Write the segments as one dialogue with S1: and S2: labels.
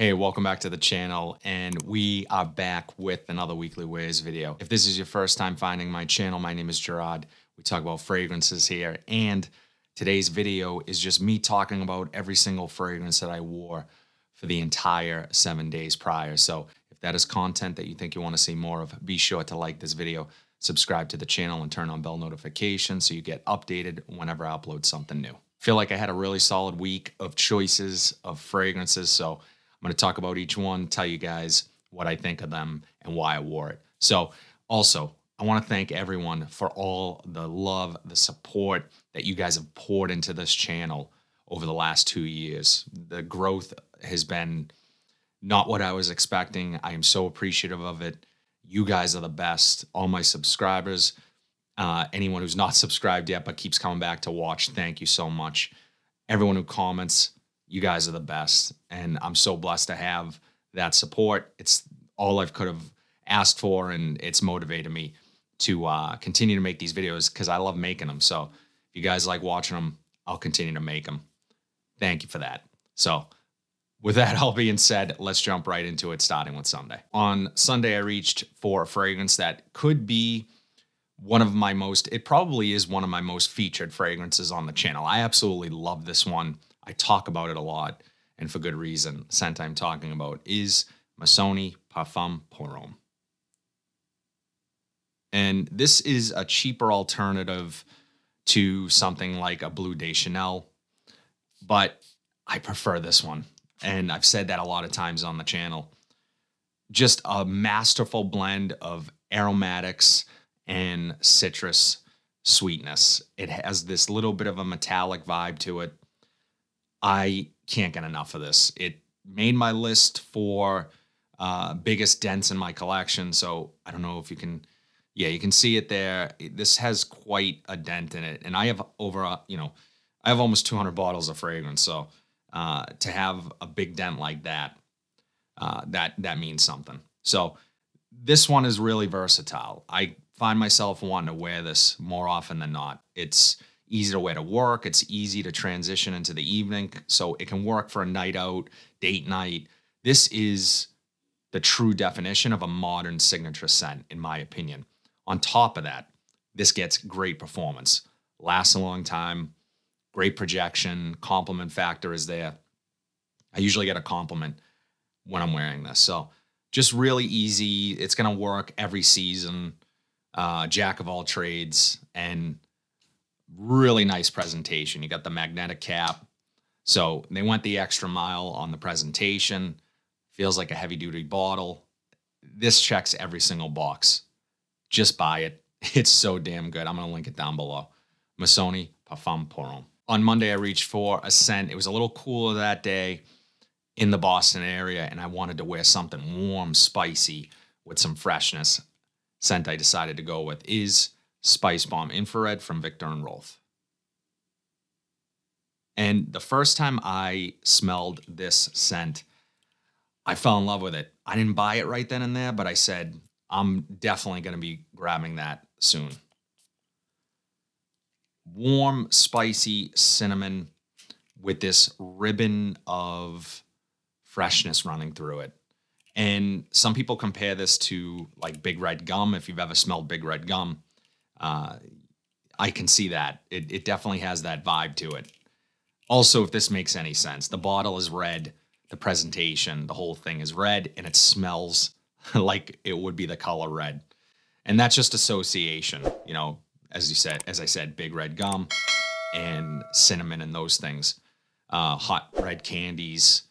S1: Hey, welcome back to the channel, and we are back with another Weekly Wears video. If this is your first time finding my channel, my name is Gerard. We talk about fragrances here, and today's video is just me talking about every single fragrance that I wore for the entire seven days prior. So if that is content that you think you want to see more of, be sure to like this video, subscribe to the channel, and turn on bell notifications so you get updated whenever I upload something new. feel like I had a really solid week of choices of fragrances, so I'm going to talk about each one, tell you guys what I think of them and why I wore it. So, also, I want to thank everyone for all the love, the support that you guys have poured into this channel over the last two years. The growth has been not what I was expecting. I am so appreciative of it. You guys are the best. All my subscribers, uh, anyone who's not subscribed yet but keeps coming back to watch, thank you so much. Everyone who comments, you guys are the best. And I'm so blessed to have that support. It's all I could have asked for, and it's motivated me to uh, continue to make these videos because I love making them. So if you guys like watching them, I'll continue to make them. Thank you for that. So, with that all being said, let's jump right into it, starting with Sunday. On Sunday, I reached for a fragrance that could be one of my most, it probably is one of my most featured fragrances on the channel. I absolutely love this one. I talk about it a lot, and for good reason. Scent I'm talking about is Missoni Parfum Pour Homme. And this is a cheaper alternative to something like a Bleu de Chanel, but I prefer this one. And I've said that a lot of times on the channel. Just a masterful blend of aromatics and citrus sweetness. It has this little bit of a metallic vibe to it I can't get enough of this. It made my list for uh, biggest dents in my collection. So I don't know if you can, yeah, you can see it there. This has quite a dent in it, and I have over, a, you know, I have almost 200 bottles of fragrance. So uh, to have a big dent like that, uh, that that means something. So this one is really versatile. I find myself wanting to wear this more often than not. It's easy wear to work. It's easy to transition into the evening. So it can work for a night out, date night. This is the true definition of a modern signature scent, in my opinion. On top of that, this gets great performance, lasts a long time, great projection, compliment factor is there. I usually get a compliment when I'm wearing this. So just really easy. It's going to work every season. Uh, jack of all trades. And really nice presentation. You got the magnetic cap. So they went the extra mile on the presentation. Feels like a heavy duty bottle. This checks every single box. Just buy it. It's so damn good. I'm going to link it down below. Missoni Parfum Homme. On Monday, I reached for a scent. It was a little cooler that day in the Boston area, and I wanted to wear something warm, spicy, with some freshness. Scent I decided to go with is Spice Bomb Infrared from Viktor and Rolf. And the first time I smelled this scent, I fell in love with it. I didn't buy it right then and there, but I said, I'm definitely going to be grabbing that soon. Warm, spicy cinnamon with this ribbon of freshness running through it. And some people compare this to like Big Red Gum. If you've ever smelled Big Red Gum, uh, I can see that. It, it definitely has that vibe to it. Also, if this makes any sense, the bottle is red, the presentation, the whole thing is red, and it smells like it would be the color red. And that's just association, you know, as you said, as I said, big red gum and cinnamon and those things, uh, hot red candies,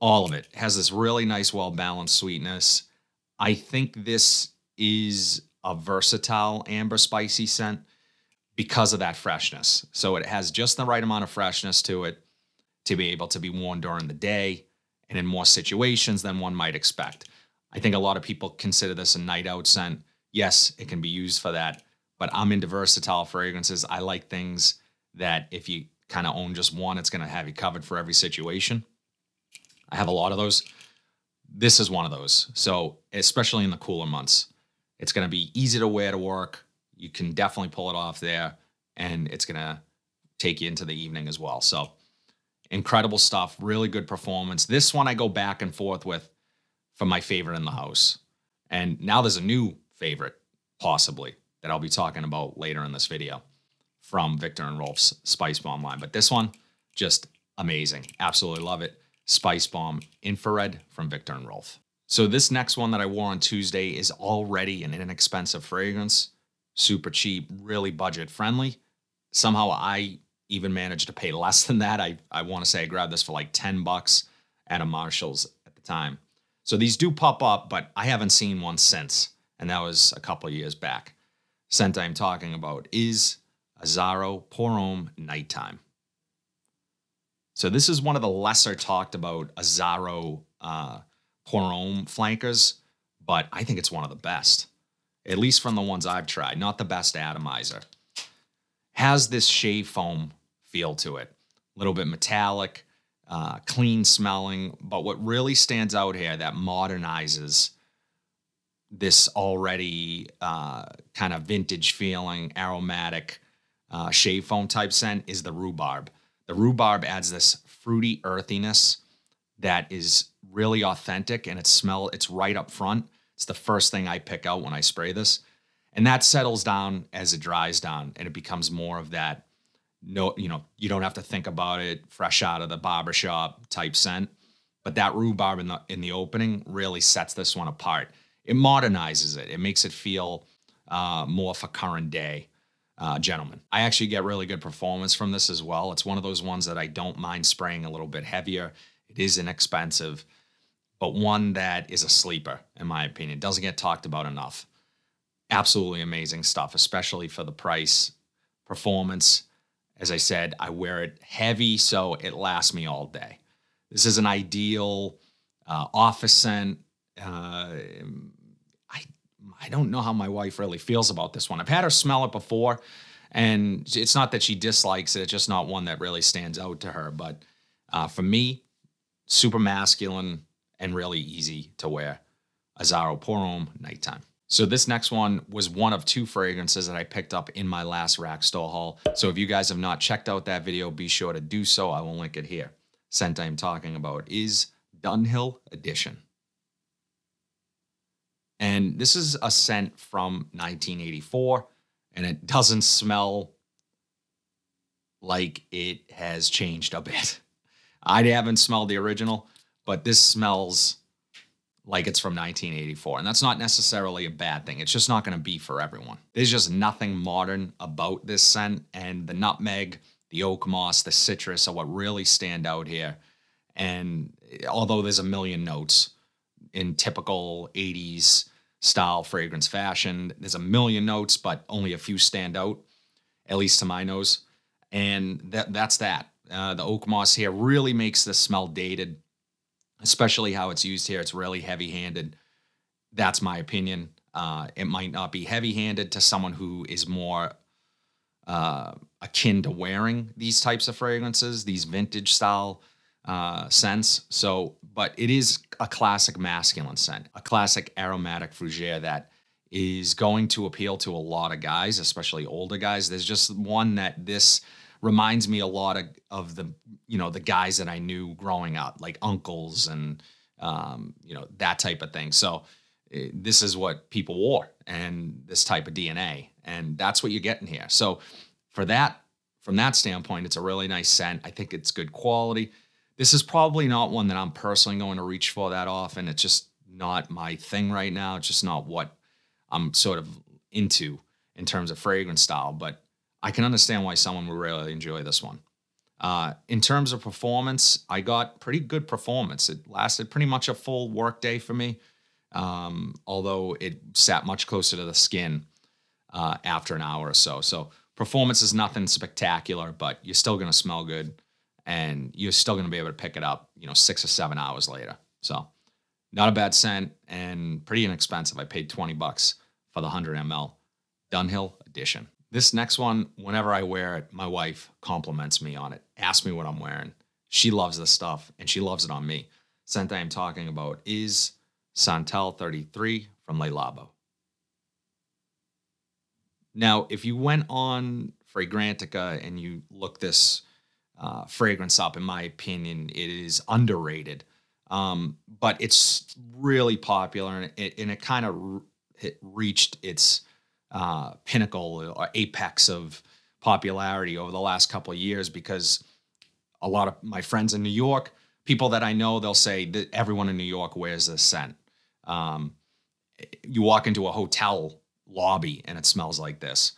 S1: all of it has this really nice, well balanced sweetness. I think this is a versatile amber spicy scent because of that freshness. So it has just the right amount of freshness to it to be able to be worn during the day and in more situations than one might expect. I think a lot of people consider this a night out scent. Yes, it can be used for that, but I'm into versatile fragrances. I like things that if you kind of own just one, it's going to have you covered for every situation. I have a lot of those. This is one of those. So, especially in the cooler months, it's going to be easy to wear to work. You can definitely pull it off there, and it's going to take you into the evening as well. So incredible stuff, really good performance. This one I go back and forth with for my favorite in the house. And now there's a new favorite, possibly, that I'll be talking about later in this video from Viktor and Rolf's Spice Bomb line. But this one, just amazing. Absolutely love it. Spice Bomb Infrared from Victor and Rolf. So this next one that I wore on Tuesday is already an inexpensive fragrance, super cheap, really budget friendly. Somehow I even managed to pay less than that. I, I want to say I grabbed this for like 10 bucks at a Marshall's at the time. So these do pop up, but I haven't seen one since. And that was a couple years back. Scent I'm talking about is Azzaro Pour Homme Nighttime. So this is one of the lesser talked about Azzaro uh, Homme flankers, but I think it's one of the best, at least from the ones I've tried. Not the best atomizer. Has this shave foam feel to it, a little bit metallic, uh, clean smelling. But what really stands out here that modernizes this already uh, kind of vintage feeling, aromatic uh, shave foam type scent is the rhubarb. The rhubarb adds this fruity earthiness that is really authentic and it smell it's right up front. It's the first thing I pick out when I spray this. And that settles down as it dries down and it becomes more of that no, you know, you don't have to think about it fresh out of the barbershop type scent. But that rhubarb in the in the opening really sets this one apart. It modernizes it. It makes it feel uh, more for current day uh, gentlemen. I actually get really good performance from this as well. It's one of those ones that I don't mind spraying a little bit heavier. It is inexpensive, but one that is a sleeper, in my opinion. Doesn't get talked about enough. Absolutely amazing stuff, especially for the price, performance. As I said, I wear it heavy so it lasts me all day. This is an ideal uh, office scent. Uh, I don't know how my wife really feels about this one. I've had her smell it before, and it's not that she dislikes it; it's just not one that really stands out to her. But uh, for me, super masculine and really easy to wear. Azzaro Pour Homme Nighttime. So this next one was one of two fragrances that I picked up in my last rack store haul. So if you guys have not checked out that video, be sure to do so. I will link it here. Scent I'm talking about is Dunhill Edition. And this is a scent from 1984, and it doesn't smell like it has changed a bit. I haven't smelled the original, but this smells like it's from 1984. And that's not necessarily a bad thing. It's just not going to be for everyone. There's just nothing modern about this scent. And the nutmeg, the oak moss, the citrus are what really stand out here. And eh, although there's a million notes, in typical 80s style fragrance fashion. There's a million notes, but only a few stand out, at least to my nose. And that that's that. Uh, the oak moss here really makes this smell dated, especially how it's used here. It's really heavy handed. That's my opinion. Uh, it might not be heavy handed to someone who is more uh, akin to wearing these types of fragrances, these vintage style uh, scents. So, but it is a classic masculine scent, a classic aromatic fougere that is going to appeal to a lot of guys, especially older guys. There's just one that this reminds me a lot of, of the you know the guys that I knew growing up, like uncles and um, you know that type of thing. So eh, this is what people wore and this type of DNA, and that's what you're getting here. So for that, from that standpoint, it's a really nice scent. I think it's good quality. This is probably not one that I'm personally going to reach for that often. It's just not my thing right now. It's just not what I'm sort of into in terms of fragrance style, but I can understand why someone would really enjoy this one. Uh, in terms of performance, I got pretty good performance. It lasted pretty much a full work day for me, um, although it sat much closer to the skin uh, after an hour or so. So performance is nothing spectacular, but you're still going to smell good and you're still going to be able to pick it up, you know, six or seven hours later. So, not a bad scent and pretty inexpensive. I paid 20 bucks for the 100 ml Dunhill edition. This next one, whenever I wear it, my wife compliments me on it, asks me what I'm wearing. She loves this stuff and she loves it on me. Scent I am talking about is Santal 33 from Le Labo. Now, if you went on Fragrantica and you look this uh, fragrance up. In my opinion, it is underrated, um, but it's really popular and it, and it kind of it reached its uh, pinnacle or apex of popularity over the last couple of years because a lot of my friends in New York, people that I know, they'll say that everyone in New York wears this scent. Um, you walk into a hotel lobby and it smells like this.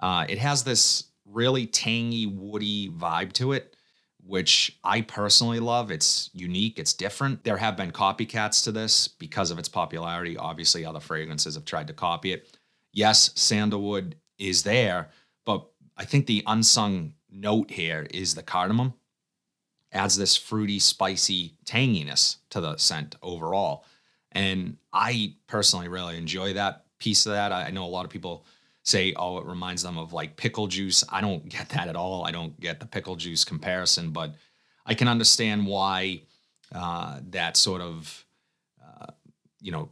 S1: Uh, it has this really tangy, woody vibe to it, which I personally love. It's unique, it's different. There have been copycats to this because of its popularity. Obviously, other fragrances have tried to copy it. Yes, sandalwood is there, but I think the unsung note here is the cardamom. Adds this fruity, spicy tanginess to the scent overall. And I personally really enjoy that piece of that. I know a lot of people say, oh, it reminds them of like pickle juice. I don't get that at all. I don't get the pickle juice comparison, but I can understand why uh, that sort of, uh, you know,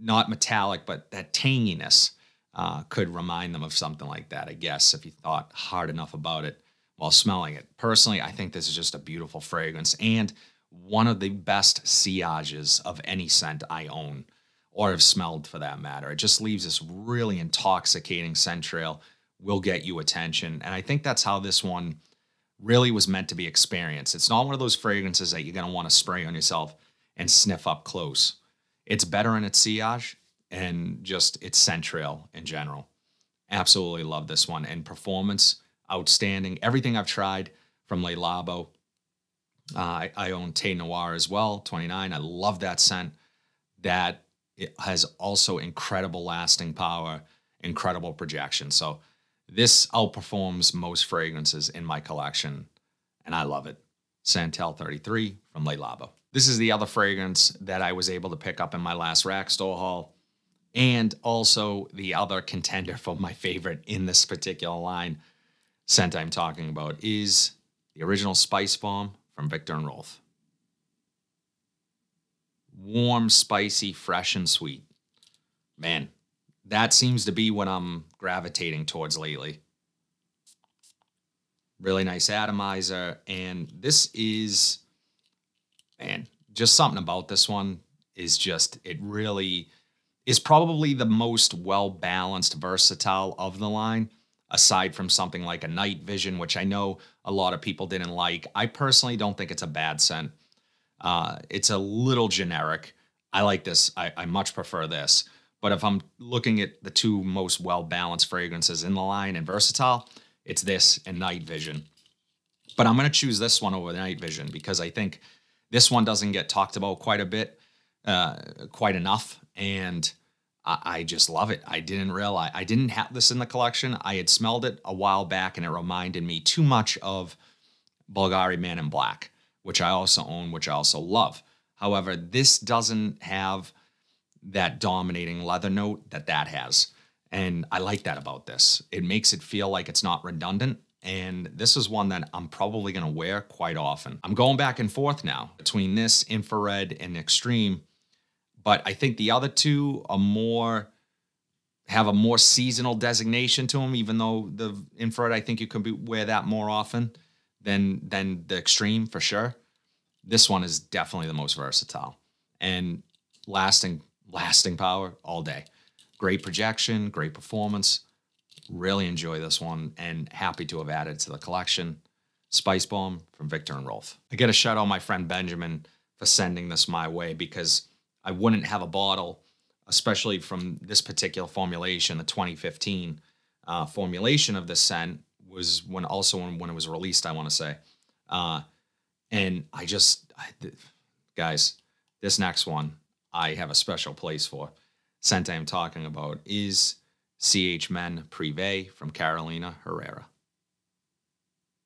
S1: not metallic, but that tanginess uh, could remind them of something like that, I guess, if you thought hard enough about it while smelling it. Personally, I think this is just a beautiful fragrance and one of the best sillages of any scent I own or have smelled for that matter. It just leaves this really intoxicating scent trail, will get you attention. And I think that's how this one really was meant to be experienced. It's not one of those fragrances that you're going to want to spray on yourself and sniff up close. It's better in its sillage and just its scent in general. Absolutely love this one. And performance, outstanding. Everything I've tried from Le Labo. Uh, I, I own Thé Noir as well, 29. I love that scent. That it has also incredible lasting power, incredible projection. So this outperforms most fragrances in my collection, and I love it. Santal 33 from Le Labo. This is the other fragrance that I was able to pick up in my last rack store haul, and also the other contender for my favorite in this particular line scent I'm talking about is the original Spice Bomb from Viktor and Rolf warm, spicy, fresh, and sweet. Man, that seems to be what I'm gravitating towards lately. Really nice atomizer. And this is, man, just something about this one is just, it really is probably the most well balanced, versatile of the line, aside from something like a night vision, which I know a lot of people didn't like. I personally don't think it's a bad scent. Uh, it's a little generic. I like this. I, I much prefer this. But if I'm looking at the two most well balanced fragrances in the line and versatile, it's this and Night Vision. But I'm going to choose this one over Night Vision because I think this one doesn't get talked about quite a bit, uh, quite enough. And I, I just love it. I didn't realize I didn't have this in the collection. I had smelled it a while back and it reminded me too much of Bulgari Man in Black which I also own, which I also love. However, this doesn't have that dominating leather note that that has. And I like that about this. It makes it feel like it's not redundant. And this is one that I'm probably to wear quite often. I'm going back and forth now between this infrared and extreme. But I think the other two are more have a more seasonal designation to them, even though the infrared, I think you can be, wear that more often than than the extreme for sure. This one is definitely the most versatile and lasting lasting power all day. Great projection, great performance. Really enjoy this one and happy to have added to the collection. Spice Bomb from Viktor and Rolf. I get a shout out my friend Benjamin for sending this my way because I wouldn't have a bottle, especially from this particular formulation, the 2015 uh, formulation of the scent was when also when, when it was released, I want to say. Uh, and I just, I, guys, this next one I have a special place for. Scent I'm talking about is CH Men Privé from Carolina Herrera.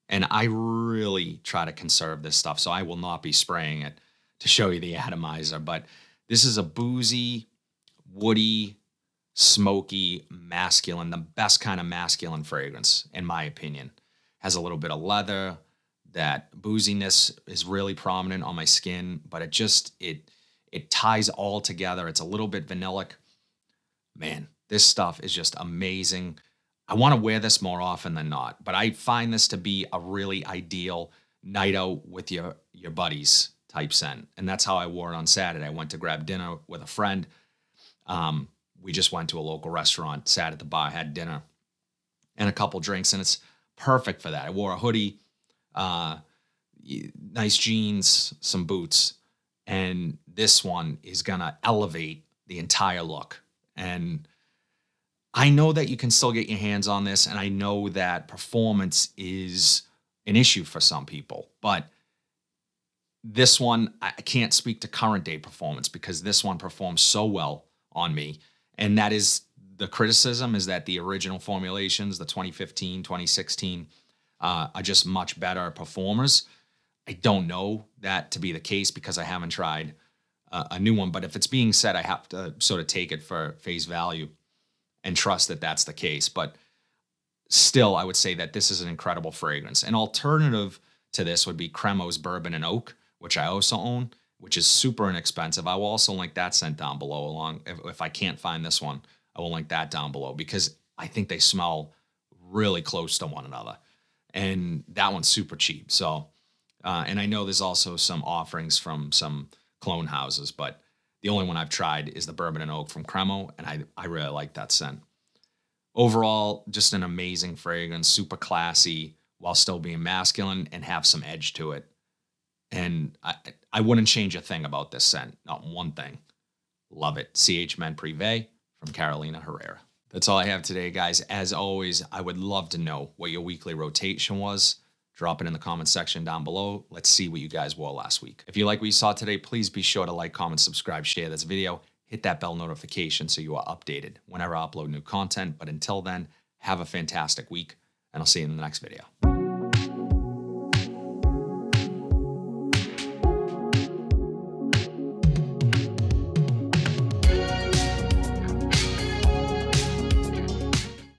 S1: And I really try to conserve this stuff, so I will not be spraying it to show you the atomizer. But this is a boozy, woody, smoky, masculine, the best kind of masculine fragrance, in my opinion. Has a little bit of leather. That booziness is really prominent on my skin, but it just it it ties all together. It's a little bit vanillic. Man, this stuff is just amazing. I want to wear this more often than not, but I find this to be a really ideal night out with your your buddies type scent. And that's how I wore it on Saturday. I went to grab dinner with a friend. Um, we just went to a local restaurant, sat at the bar, had dinner, and a couple drinks, and it's perfect for that. I wore a hoodie, uh, nice jeans, some boots, and this one is gonna elevate the entire look. And I know that you can still get your hands on this, and I know that performance is an issue for some people, but this one I can't speak to current day performance because this one performs so well on me, and that is the criticism is that the original formulations, the 2015, 2016, uh, are just much better performers. I don't know that to be the case because I haven't tried uh, a new one. But if it's being said, I have to sort of take it for face value and trust that that's the case. But still, I would say that this is an incredible fragrance. An alternative to this would be Cremo's Bourbon and Oak, which I also own, which is super inexpensive. I will also link that scent down below. Along if, if I can't find this one, I will link that down below because I think they smell really close to one another, and that one's super cheap. So, uh, and I know there's also some offerings from some clone houses, but the only one I've tried is the bourbon and oak from Cremo, and I I really like that scent. Overall, just an amazing fragrance, super classy while still being masculine and have some edge to it. And I I wouldn't change a thing about this scent, not one thing. Love it. CH Men Privé from Carolina Herrera. That's all I have today, guys. As always, I would love to know what your weekly rotation was. Drop it in the comment section down below. Let's see what you guys wore last week. If you like what you saw today, please be sure to like, comment, subscribe, share this video. Hit that bell notification so you are updated whenever I upload new content. But until then, have a fantastic week, and I'll see you in the next video.